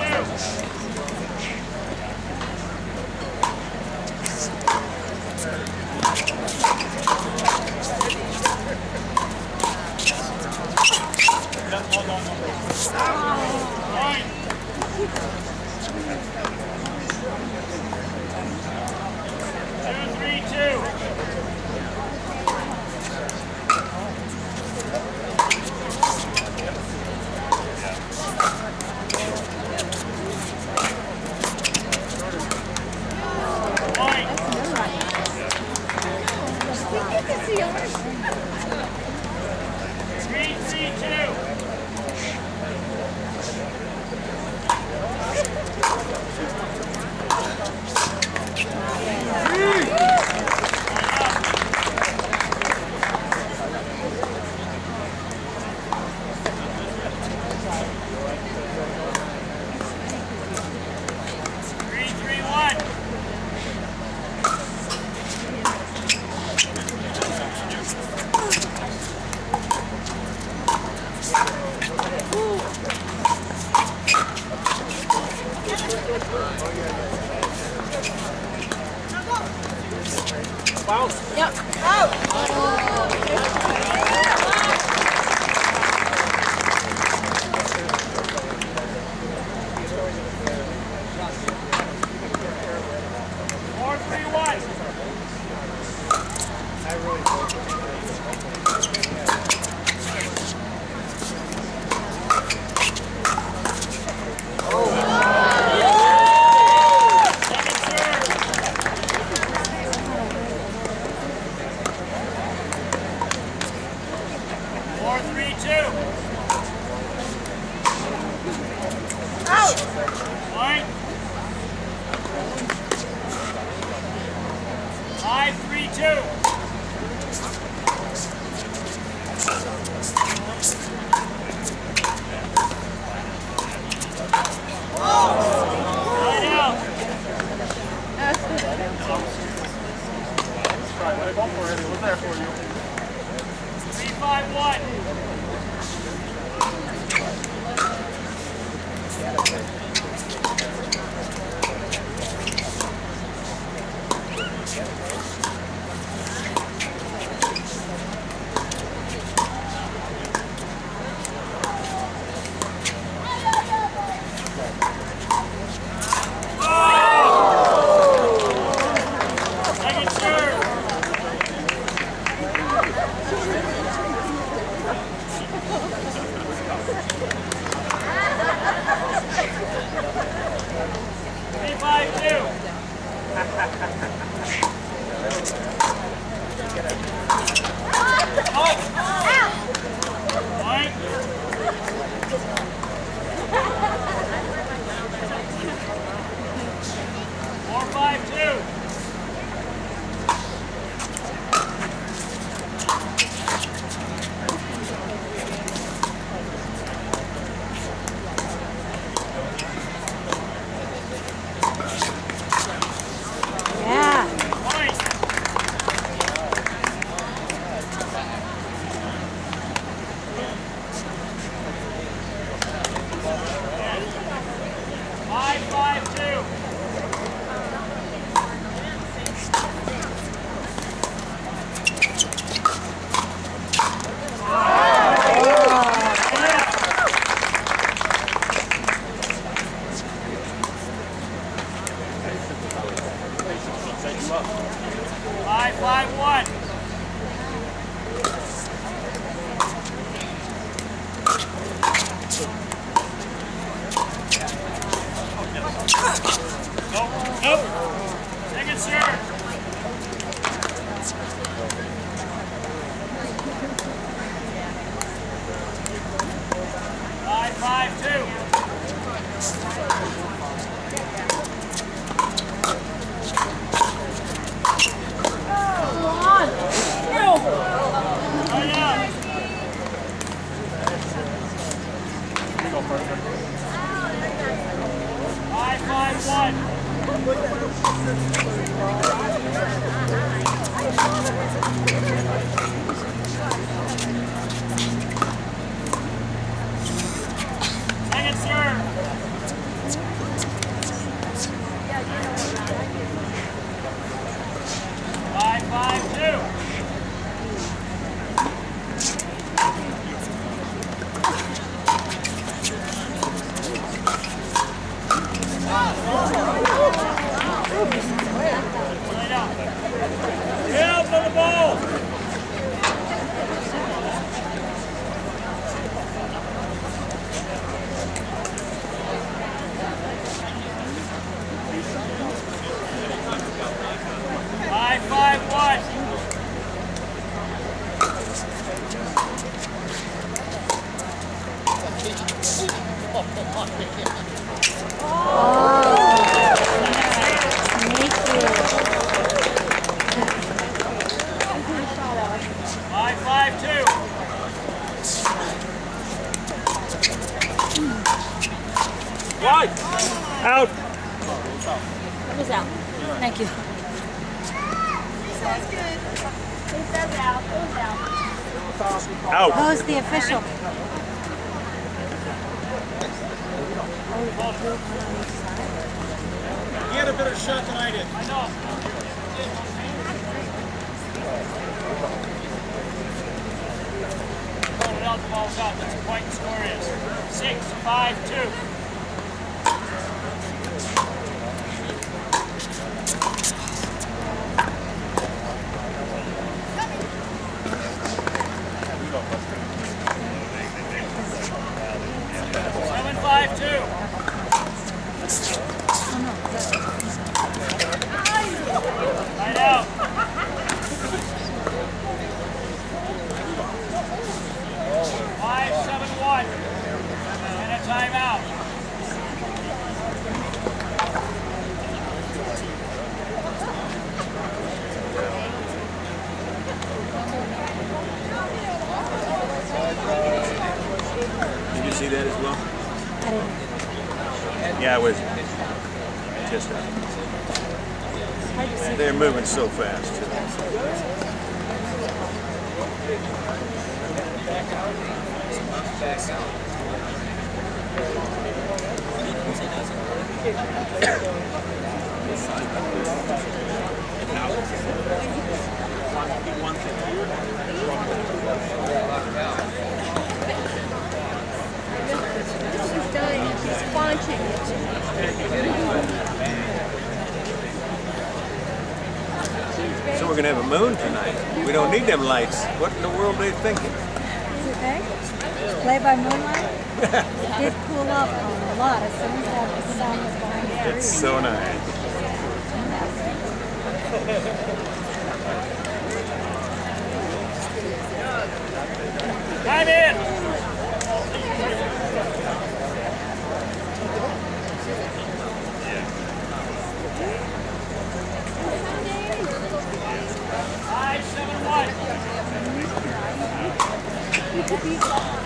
Two, three, two. I really Five, three, two. Three, five, one. Five, five, one. Five, five, one. Out. It was out. Thank you. Sounds good. It out. It was out. Out. Who's the official? He had a better shot than I did. I know. Hold it out, the ball's out. That's the point score is. Six, five, two. Seven, five, two. Right out. Five, seven, one. And a timeout. Did you see that as well? I didn't. Yeah, I was. Just uh, Hard to see. They're moving so fast. This is done. She's sponching So we're gonna have a moon tonight. We don't need them lights. What in the world are they thinking? Is it there? Play by moonlight? it did cool up a lot as soon as that sun was behind the It's so nice. Time in. beat ball.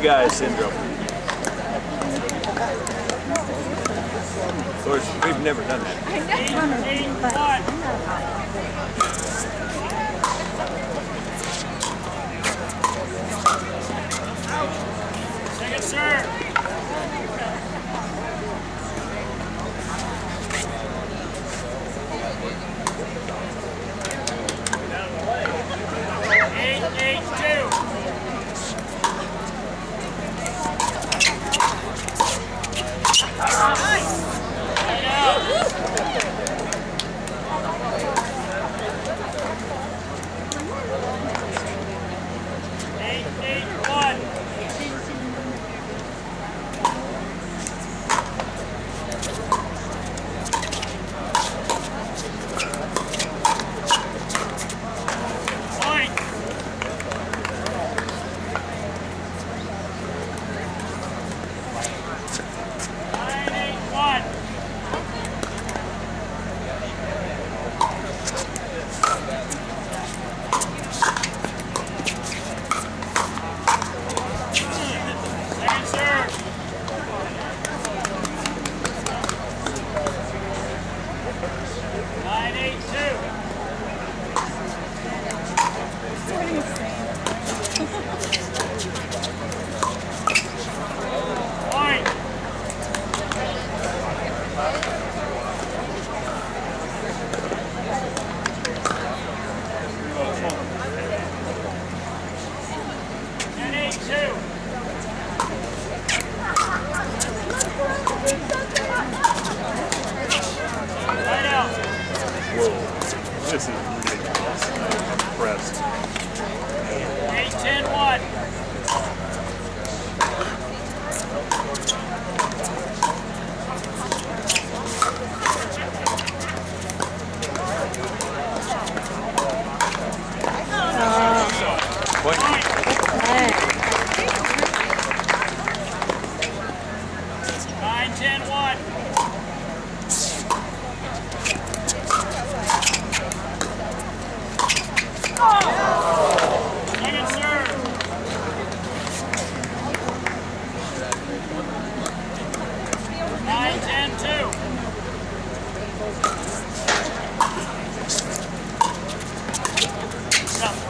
big eye syndrome. Of course, we've never done that. Eight, eight, two. Stop.